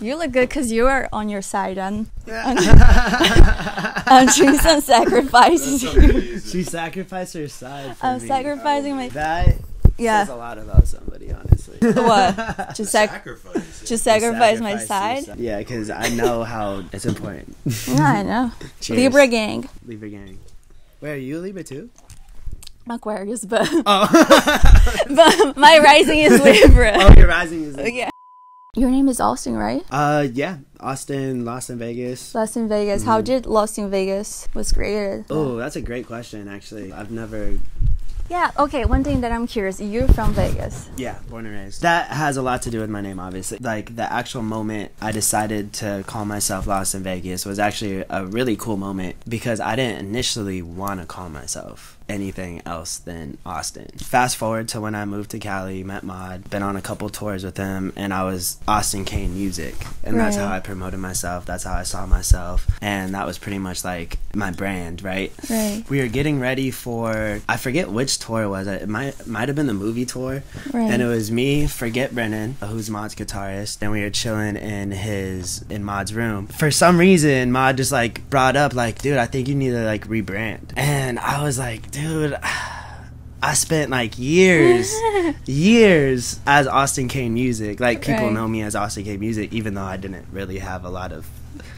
You look good because you are on your side and I'm doing some sacrifices here. she sacrificed her side for I'm me. sacrificing my That yeah. says a lot about somebody, honestly. What? Just sac- Sacrifice. just sacrifice my Sacrifice side. yourself. Yeah, because I know how it's important. Yeah, I know. Cheers. Libra gang. Libra gang. Where are you, Libra too? Aquarius, but Oh, but my rising is Libra. oh, your rising is. yeah. Your name is Austin, right? Uh, yeah, Austin, in Vegas. Lost in Vegas. How did Las Vegas was created? Oh, that's a great question. Actually, I've never. Yeah. Okay. One thing that I'm curious. You're from Vegas. Yeah, born and raised. That has a lot to do with my name, obviously. Like the actual moment I decided to call myself Lost in Vegas was actually a really cool moment because I didn't initially want to call myself anything else than Austin. Fast forward to when I moved to Cali, met Mod, been on a couple tours with him, and I was Austin Kane Music. And that's how I promoted myself. That's how I saw myself. And that was pretty much like my brand, right? Right. We were getting ready for I forget which tour it was. It might might have been the movie tour. Right. And it was me, Forget Brennan, who's Mod's guitarist, and we were chilling in his in Mod's room. For some reason, Mod just like brought up like, dude, I think you need to like rebrand. And I was like, dude, I spent like years, years as Austin K Music. Like people Right. know me as Austin K Music, even though I didn't really have a lot of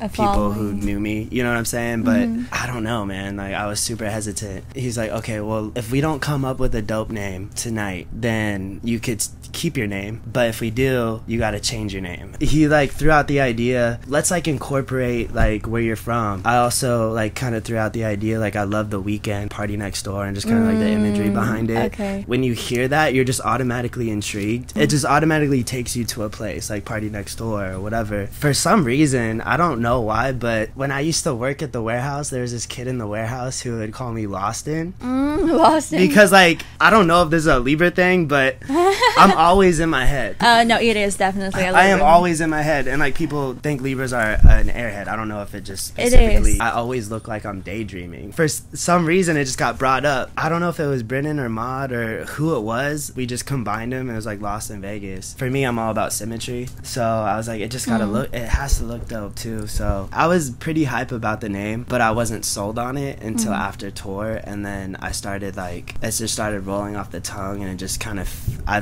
A people who knew me. You know what I'm saying? But Mhm. I don't know, man. Like I was super hesitant. He's like, okay, well, if we don't come up with a dope name tonight, then you could keep your name. But if we do, you got to change your name. He like threw out the idea. Let's like incorporate like where you're from. I also like kind of threw out the idea. Like I love the Weeknd party next door and just kind of like the imagery Mm, behind it. okay. When you hear that, you're just automatically intrigued. It just automatically takes you to a place like PartyNextDoor or whatever. For some reason, I don't know why, but when I used to work at the warehouse, there was this kid in the warehouse who would call me Lostin. Mm, Lostin. Because like I don't know if this is a Libra thing, but I'm always in my head. uh, no, it is definitely. I am always in my head, and like people think Libras are an airhead. I don't know if it just specifically. is. I always look like I'm daydreaming. For some reason, it just got brought up. I don't know if it was Brennan or Mod or who it was. We just combined them. and It was like Lost in Vegas. For me, I'm all about symmetry, so I was like, it just gotta Mm. look. It has to look dope too. So I was pretty hype about the name, but I wasn't sold on it until Mm. after tour, and then I started like it just started rolling off the tongue, and it just kind of I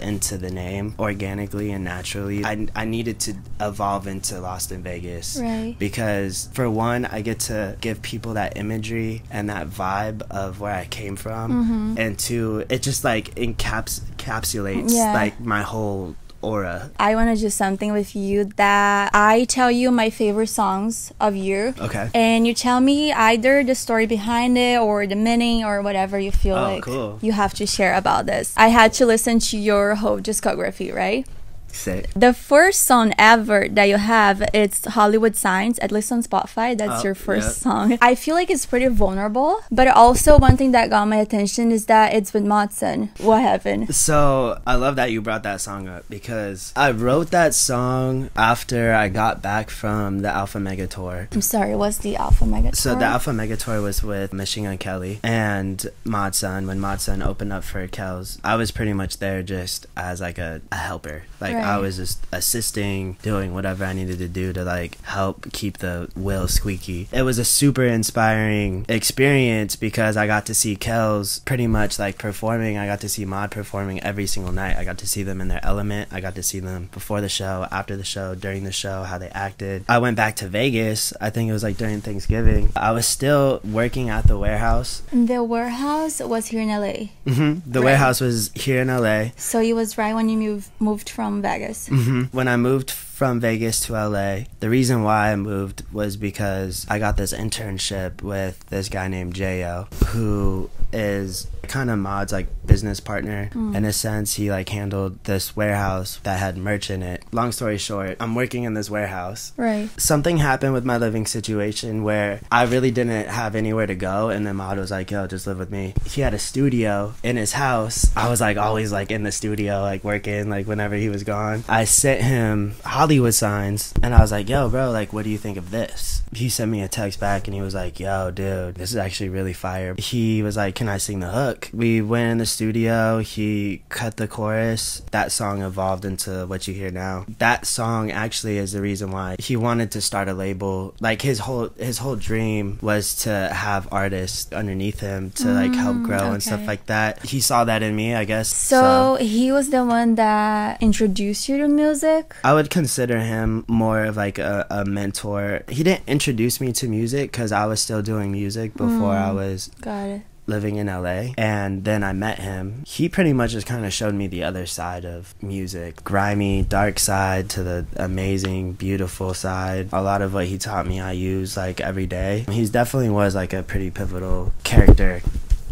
into the name organically and naturally. I I needed to evolve into Lost in Vegas Right. because for one, I get to give people that imagery and that vibe of where I came from, Mhm. and two, it just like encaps encapsulates Yeah. like my whole aura. I want to do something with you that I tell you my favorite songs of you. Okay. And you tell me either the story behind it or the meaning or whatever you feel Oh, like cool. you have to share about this. I had to listen to your whole discography, right? Sick. The first song ever that you have, it's Hollywood Signs, at least on Spotify. That's Oh, your first yeah. song. I feel like it's pretty vulnerable, but also one thing that got my attention is that it's with Mod Sun. What happened? So I love that you brought that song up because I wrote that song after I got back from the Alpha Mega tour. I'm sorry, what's the Alpha Mega? Tour? So the Alpha Mega tour was with Machine Gun Kelly and Mod Sun. When Mod Sun opened up for Kels, I was pretty much there just as like a, a helper. Like I Right. was just assisting, doing whatever I needed to do to like help keep the wheel squeaky. It was a super inspiring experience because I got to see Kels pretty much like performing. I got to see Mod performing every single night. I got to see them in their element. I got to see them before the show, after the show, during the show, how they acted. I went back to Vegas. I think it was like during Thanksgiving. I was still working at the warehouse. The warehouse was here in LA. hmm The Right. warehouse was here in LA. So it was right when you moved moved from Vegas. hmm When I moved from Vegas to LA, the reason why I moved was because I got this internship with this guy named Jo, who is kind of Mod's like business partner mm. in a sense. He like handled this warehouse that had merch in it. Long story short, I'm working in this warehouse. Right. Something happened with my living situation where I really didn't have anywhere to go, and then Mod was like, "Yo, just live with me." He had a studio in his house. I was like always like in the studio, like working, like whenever he was gone. I sent him Hollywood signs. And I was like, yo, bro, like, what do you think of this? He sent me a text back and he was like, yo, dude, this is actually really fire. He was like, can I sing the hook? We went in the studio. He cut the chorus. That song evolved into what you hear now. That song actually is the reason why he wanted to start a label. Like his whole his whole dream was to have artists underneath him to like help mm, grow and stuff like that. He saw that in me, I guess. So he was the one that introduced you to music. I would consider him more of like a, a mentor. He didn't introduce me to music because I was still doing music before I hmm. was Got it. living in LA. And then I met him. He pretty much just kind of showed me the other side of music grimy, dark side to the amazing, beautiful side. A lot of what he taught me, I use like every day. He's definitely was like a pretty pivotal character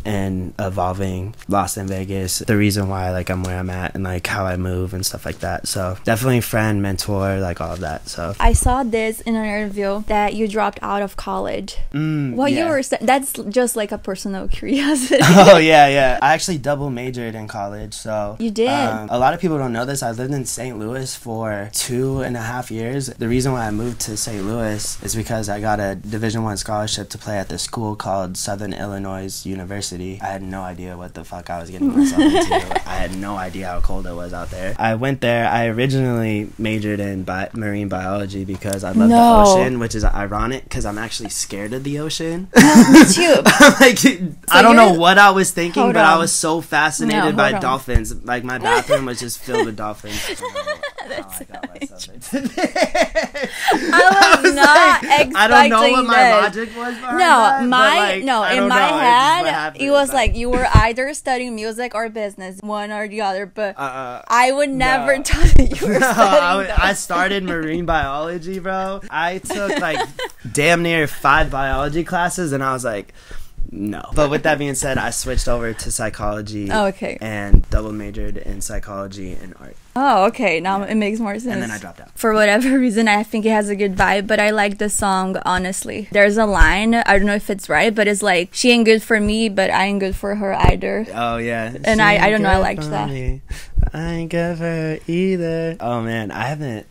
in evolving Las Vegas. The reason why like I'm where I'm at and like how I move and stuff like that. So definitely friend, mentor, like all of that. So I saw this in an interview that you dropped out of college. mm, What you yeah. were stu- that's just like a personal curiosity. oh yeah, yeah. I actually double majored in college, so You did? Um, a lot of people don't know this. I lived in St. Louis for two and a half years. The reason why I moved to St. Louis is because I got a Division One scholarship to play at this school called Southern Illinois University. I had no idea what the fuck I was getting myself into. I had no idea how cold it was out there. I went there. I originally majored in bi- marine biology because I love No. the ocean, which is ironic because I'm actually scared of the ocean. Me too. like I don't know what I was thinking, but I was so fascinated No, by on. dolphins. Like my bathroom was just filled with dolphins. I how I got myself into this. I was, not expecting I don't know what my this. logic was. No, that, my like, no. In my know, it's just what head, it was like you were either studying music or business, one or the other. But Uh, I would never no. tell you you were No, studying. I, I started marine biology, bro. I took like damn near five biology classes, and I was like, no. But with that being said, I switched over to psychology. Oh, okay. And double majored in psychology and art, Oh, okay. Now it makes more sense. and then I dropped out. For whatever reason, I think it has a good vibe, but I like the song honestly. There's a line, I don't know if it's right, but it's like, she ain't good for me, but I ain't good for her either. Oh yeah, And I- I don't know, I liked that. me. I ain't good for her either. Oh man, I haven't.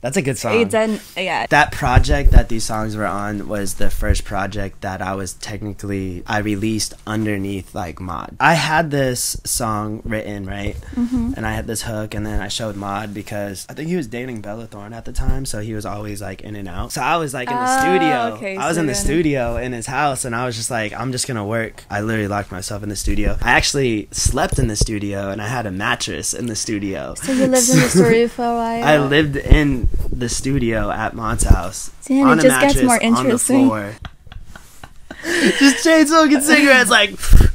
That's a good song. It's an, yeah. that project that these songs were on was the first project that I was technically I released underneath like Mod. I had this song written right, Mm-hmm. and I had this hook, and then I showed Mod because I think he was dating Bella Thorne at the time, so he was always like in and out. So I was like in the Oh, studio. okay, I was so in the then- studio in his house, and I was just like, I'm just gonna work. I literally locked myself in the studio. I actually slept in the studio, and I had a mattress in the studio. So you lived in the studio for a while? I lived in the studio at Mod's house. Damn, on it just gets mattress more On the interesting. floor. just chain smoking cigarettes, like,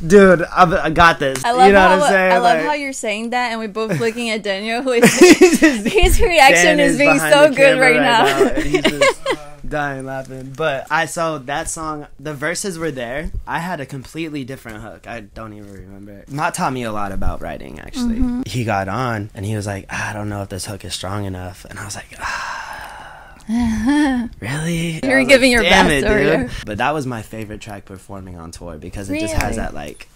dude, I'm, I got this. I love you know how what I'm saying? I love Like- how you're saying that, and we're both looking at Daniel, who is his reaction Dan is being so good camera right now. just dying laughing. But I saw that song. The verses were there. I had a completely different hook. I don't even remember. it. Matt taught me a lot about writing. Actually, Mm-hmm. he got on and he was like, "I don't know if this hook is strong enough," and I was like. Ah. Really? You're was giving your "Damn best it, dude." But that was my favorite track performing on tour because it just has that like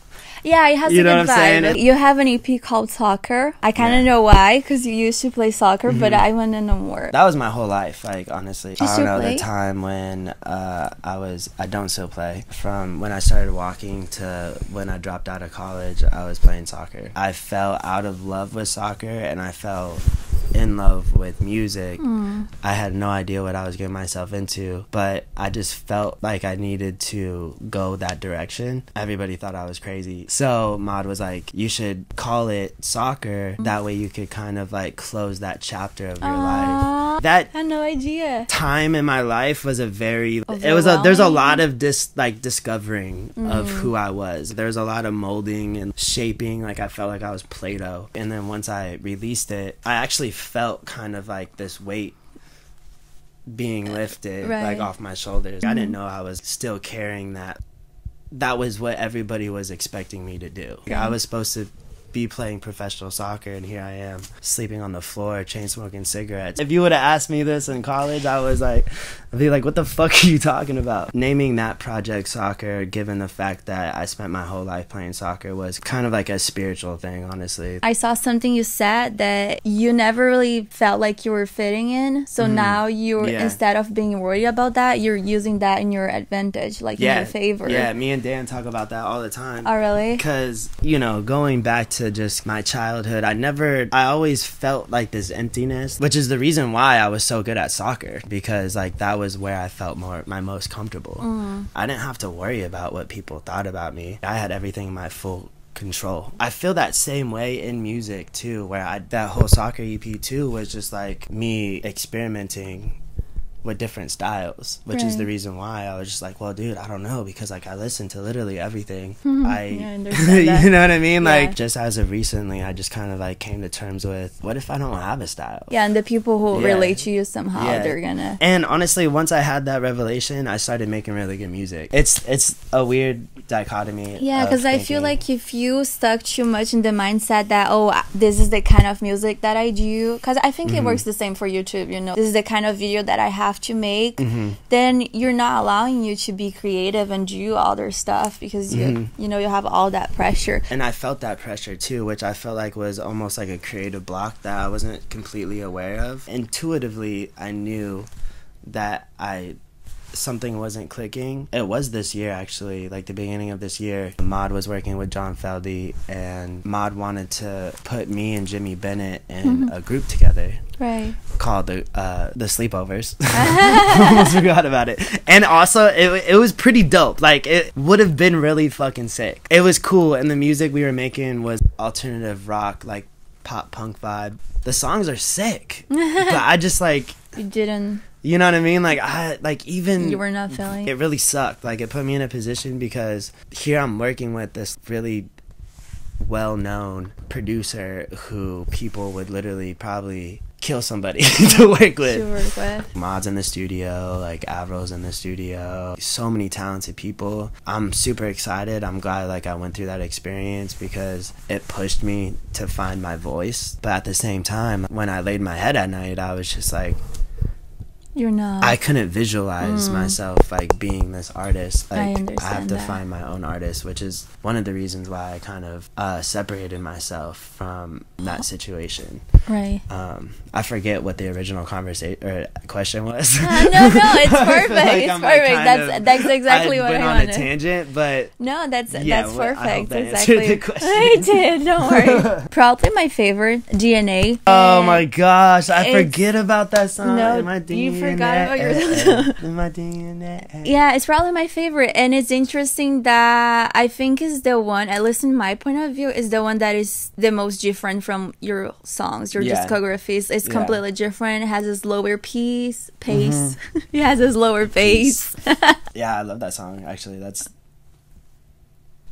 Yeah, it has You a know good what I'm vibe. It- You have an EP called Soccer. I kind of Yeah. know why, because you used to play soccer, but Mhm. I want to know more. That was my whole life, like honestly. You I don't know play? the time when uh, I was I don't still play. From when I started walking to when I dropped out of college, I was playing soccer. I fell out of love with soccer and I fell in love with music. Mm. I had no idea what I was getting myself into, but I just felt like I needed to go that direction. Everybody thought I was crazy. So Mod was like, "You should call it soccer. That way you could kind of like close that chapter of your life." That I had no idea. time in my life was a very it was a there's a lot of dis like discovering of Mm. who I was. There was a lot of molding and shaping like I felt like I was Play-Doh. And then once I released it, I actually felt kind of like this weight being lifted Right. like off my shoulders. I Mhm. didn't know I was still carrying that that was what everybody was expecting me to do. Like, I was supposed to be playing professional soccer and here I am sleeping on the floor chain smoking cigarettes. If you would have asked me this in college, I was like I'd be like, what the fuck are you talking about? Naming that project soccer, given the fact that I spent my whole life playing soccer, was kind of like a spiritual thing, honestly. I saw something you said that you never really felt like you were fitting in. So mm-hmm. now you're. Yeah. instead of being worried about that, you're using that in your advantage, like in your favor. yeah. Me and Dan talk about that all the time. Oh, really? because you know going back to just my childhood. I never i always felt like this emptiness which is the reason why i was so good at soccer because like that was where i felt more my most comfortable. Mm. I didn't have to worry about what people thought about me. I had everything in my full control. I feel that same way in music too where i that whole soccer ep too was just like me experimenting with different styles, which is the reason why I was just like, well, dude, I don't know because like I listen to literally everything. Yeah, I I, understand that. you know what I mean? Yeah. Like just as of recently, I just kind of like came to terms with what if I don't have a style? Yeah, and the people who Yeah. relate to you somehow, Yeah. they're gonna. And honestly, once I had that revelation, I started making really good music. It's it's a weird dichotomy. Yeah, because I feel like if you stuck too much in the mindset that oh this is the kind of music that I do, because I think it Mm-hmm. works the same for YouTube. You know, this is the kind of video that I have to make. Mm-hmm. Then you're not allowing you to be creative and do other stuff because you Mm-hmm. you know you have all that pressure. and I felt that pressure too, which I felt like was almost like a creative block that I wasn't completely aware of. Intuitively, I knew that I something wasn't clicking. It was this year actually, like the beginning of this year. Mod was working with John Feldy, and Mod wanted to put me and Jimmy Bennett in a group together Right. called the uh, the sleepovers. Almost forgot about it. And also, it it was pretty dope. Like it would have been really fucking sick. It was cool, and the music we were making was alternative rock, like pop punk vibe. The songs are sick, but I just like You didn't. You know what I mean. Like I like even You were not feeling. it really sucked. Like it put me in a position because here I'm working with this really well known producer who people would literally probably kill somebody to work with. to work with. Mods in the studio, like Avril's in the studio. So many talented people. I'm super excited. I'm glad like I went through that experience because it pushed me to find my voice. But at the same time, when I laid my head at night, I was just like You're not. I couldn't visualize myself like being this artist. Mm. I Like I, have to that. find my own artist, which is one of the reasons why I kind of uh, separated myself from that situation. right. Um, I forget what the original conversation or question was. Ah, no, no, it's perfect. like it's I'm, perfect. kind That's of- that's exactly I what I on wanted. a tangent, but No, that's Yeah, that's well, perfect. that exactly. the question. I did. Don't worry. Probably my favorite DNA. oh my gosh, I forget about that song. No, you forgot about your- In my DNA. Yeah, it's probably my favorite, and it's interesting that I think is the one. At least in my point of view, is the one that is the most different from your songs, your Yeah. discographies. It's Yeah. Mm-hmm. completely different. It has a slower pace. Pace. it has a slower pace. Yeah, I love that song. Actually, that's.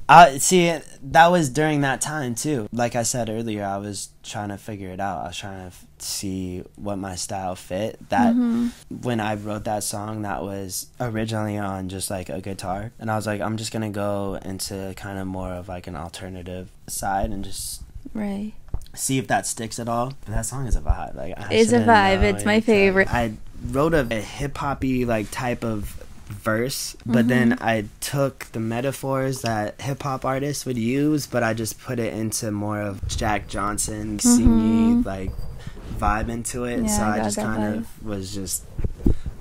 I see. That was during that time too. Like I said earlier, I was trying to figure it out. I was trying to f- see what my style fit. That mm-hmm. when I wrote that song, that was originally on just like a guitar, and I was like, I'm just gonna go into kind of more of like an alternative side and just right. see if that sticks at all. But that song is a vibe. Like I It's a vibe. It's my favorite. I wrote a, a hip hoppy like type of verse, but then Mm-hmm. I took the metaphors that hip hop artists would use, but I just put it into more of Jack Johnson singy like vibe into it. Mm-hmm. Yeah, so I I, just kind vibe. of was just.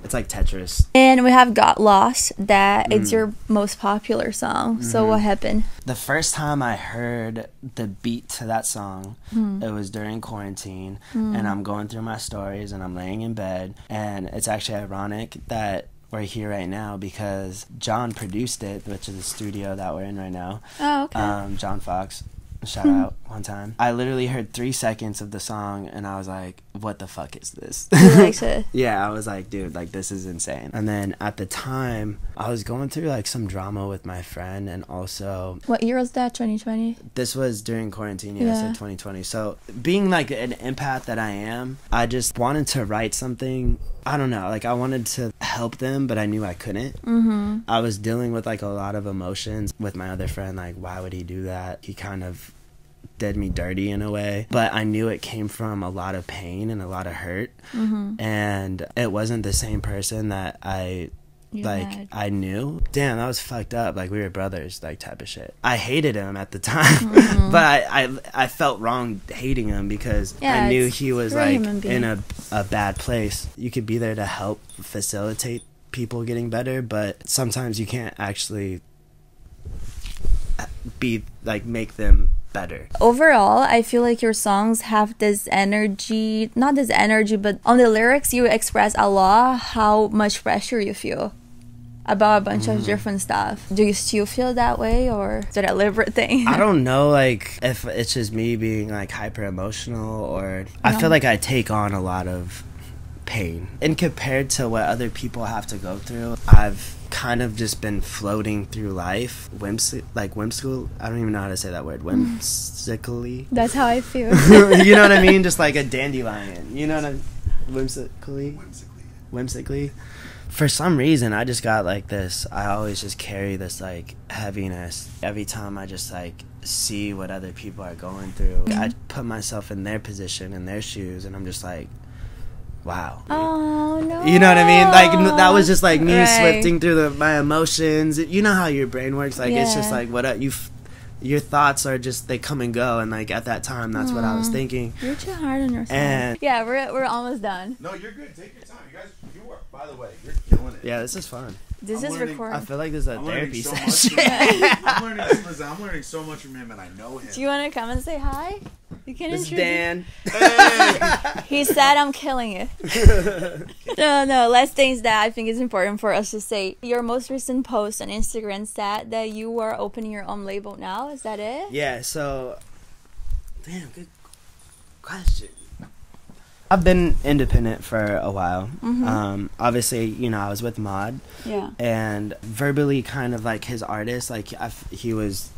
It's like Tetris. And we have Got Lost. That it's Mm. your most popular song. So Mm-hmm. what happened? The first time I heard the beat to that song, Hmm. it was during quarantine, and I'm going through my stories and I'm laying in bed, and it's actually ironic that we're here right now because John produced it, which is the studio that we're in right now. Oh, okay. Um, John Fox, shout out one time. I literally heard three seconds of the song, and I was like, "What the fuck is this?" you liked it. Yeah, I was like, dude, like this is insane. And then at the time, I was going through like some drama with my friend, and also What year was that? 2020. this was during quarantine, yeah, so Yeah. 2020. So being like an empath that I am, I just wanted to write something. I don't know, like I wanted to help them, but I knew I couldn't. Mm-hmm. I was dealing with like a lot of emotions with my other friend. Like, why would he do that? He kind of did me dirty in a way, but I knew it came from a lot of pain and a lot of hurt. Mm-hmm. And it wasn't the same person that I Like. I knew. Damn, that was fucked up. Like we were brothers, like type of shit. I hated him at the time, Mm-hmm. but I, I I felt wrong hating him because Yeah, I knew he was like in a a bad place. You could be there to help facilitate people getting better, but sometimes you can't actually be like make them better. Overall, I feel like your songs have this energy, not this energy, but on the lyrics, you express a lot how much pressure you feel about a bunch Mm-hmm. of different stuff. Do you still feel that way, or is it a deliberate thing? I don't know, like if it's just me being like hyper emotional, or I No. feel like I take on a lot of pain. And compared to what other people have to go through, I've kind of just been floating through life, whimsy, like whimsical. I don't even know how to say that word, whimsically. That's how I feel. you know what I mean? Just like a dandelion. You know what I'm whimsically? Whimsically. whimsically. For some reason, I just got like this. I always just carry this like heaviness every time I just like see what other people are going through. I put myself in their position, in their shoes, and I'm just like, wow. oh no. You know what I mean? Like n- that was just like me Right. sifting through the, my emotions. You know how your brain works. Like it's just like what uh, you, your thoughts are just they come and go. And like at that time, that's what I was Mm. thinking. You're too hard on yourself. And- yeah, we're we're almost done. No, you're good. Take your time. You guys, you are, by the way, you're killing it. Yeah, this is fun. This I'm is learning- I feel like this is a I'm therapy so much session. from him. I'm learning, listen, I'm learning so much from him, and I know him. Do you want to come and say hi? You can This is introduce. Dan. He said I'm killing it. no, no. Last things that I think is important for us to say. Your most recent post on Instagram said that you are opening your own label now. Is that it? Yeah, so damn good question. I've been independent for a while. Mhm. Um, obviously, you know, I was with Mod, Yeah. and verbally, kind of like his artist, like I f- he was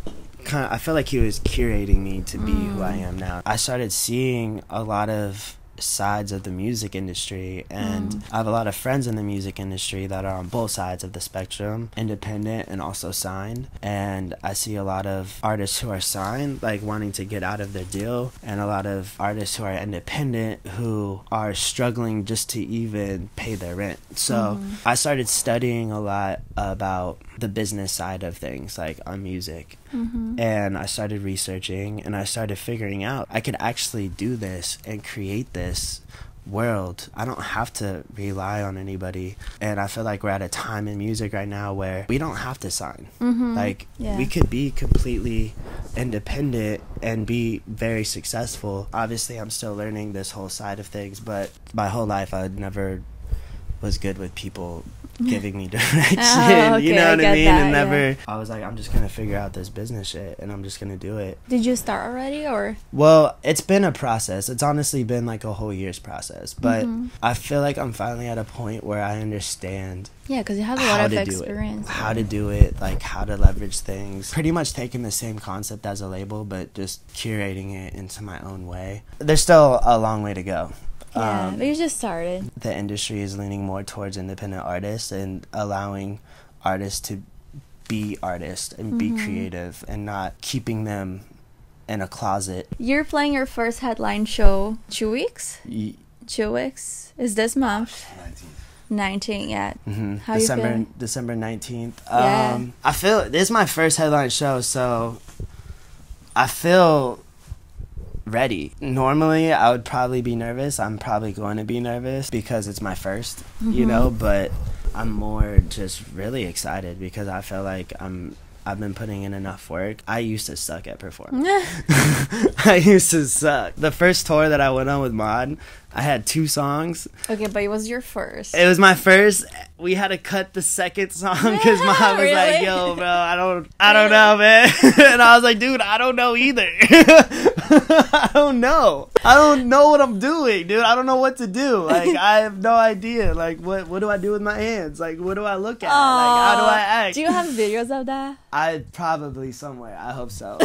kind of. I felt like he was curating me to be who I am now. I started seeing a lot of sides of the music industry and mm. I have a lot of friends in the music industry that are on both sides of the spectrum, independent and also signed. And I see a lot of artists who are signed like wanting to get out of their deal and a lot of artists who are independent who are struggling just to even pay their rent. So mm-hmm. I started studying a lot about the business side of things like on music Mm-hmm. and I started researching and I started figuring out I could actually do this and create this world. I don't have to rely on anybody. And I feel like we're at a time in music right now where we don't have to sign. Mm-hmm. Like Yeah. we could be completely independent and be very successful. Obviously, I'm still learning this whole side of things, but my whole life I never was good with people giving me direction. Oh, you know what I get mean? that, and yeah. never I was like I'm just going to figure out this business shit and I'm just going to do it. Did you start already or? Well, it's been a process. It's honestly been like a whole year's process, but Mhm. I feel like I'm finally at a point where I understand Yeah, because you have a lot how of to experience. it, how to do it, like how to leverage things. Pretty much taking the same concept as a label, but just curating it into my own way. There's still a long way to go. Yeah, Um, but you just started. the industry is leaning more towards independent artists and allowing artists to be artists and be Mhm. creative and not keeping them in a closet. You're playing your first headline show two weeks. Y- Two weeks is this month. 19. 19, yeah. hmm How you December feeling? December nineteenth. Yeah. Um, I feel this is my first headline show, so I feel ready. Normally, I would probably be nervous. I'm probably going to be nervous because it's my 1st you Mhm. know. But I'm more just really excited because I feel like I'm. I've been putting in enough work. I used to suck at performing. I used to suck. The first tour that I went on with Mod, I had two songs. okay, but it was your first. It was my first. We had to cut the second song because Mod was like, "Yo, bro, I don't, I don't know, man." and I was like, "Dude, I don't know either. I don't know. I don't know what I'm doing, dude. I don't know what to do. Like, I have no idea. Like, what, what do I do with my hands? Like, what do I look at? Like, how do I act? Do you have videos of that? I probably somewhere. I hope so.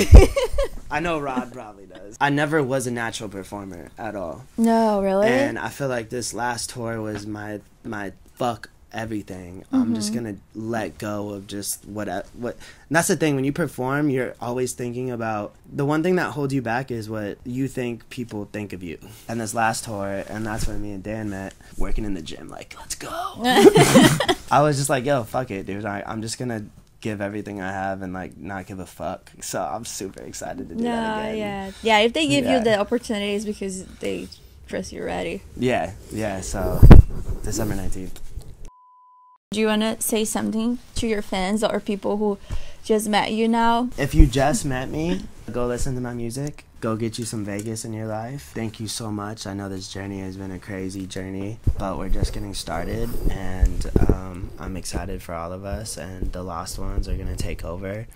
I know Rod probably does. I never was a natural performer at all. No, really? And I feel like this last tour was my my fuck everything. I'm just Mm-hmm. gonna let go of just what I- what. And that's the thing when you perform, you're always thinking about the one thing that holds you back is what you think people think of you. And this last tour, and that's when me and Dan met, working in the gym. Like, let's go. I was just like, yo, fuck it, dude. I, I'm just gonna give everything I have and like not give a fuck. So I'm super excited to do No, that again. yeah, yeah. If they give Yeah. you the opportunities because they trust you're ready. Yeah, yeah. So December 19th. Do you want to say something to your fans or people who just met you now? If you just met me, go listen to my music. Go get you some Vegas in your life. Thank you so much. I know this journey has been a crazy journey, but we're just getting started, and um, I'm excited for all of us. And the lost ones are gonna take over,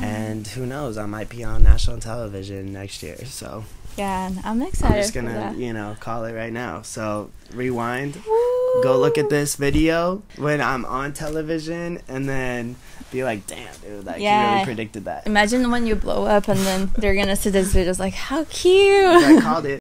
and who knows? I might be on national television next year. So Yeah, I'm excited I'm just gonna, you know, call it right now. So rewind. Go look at this video when I'm on television, and then be like, "Damn, dude! Like, you really predicted that." Imagine when you blow up and then they're gonna see this video, it's like, how cute. I called it.